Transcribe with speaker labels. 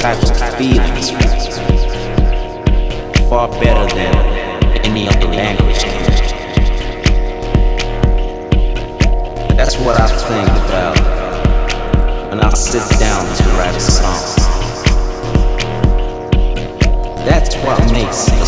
Speaker 1: feelings. Far better than any other language can. That's what I think about when I sit down to write a song. That's what makes a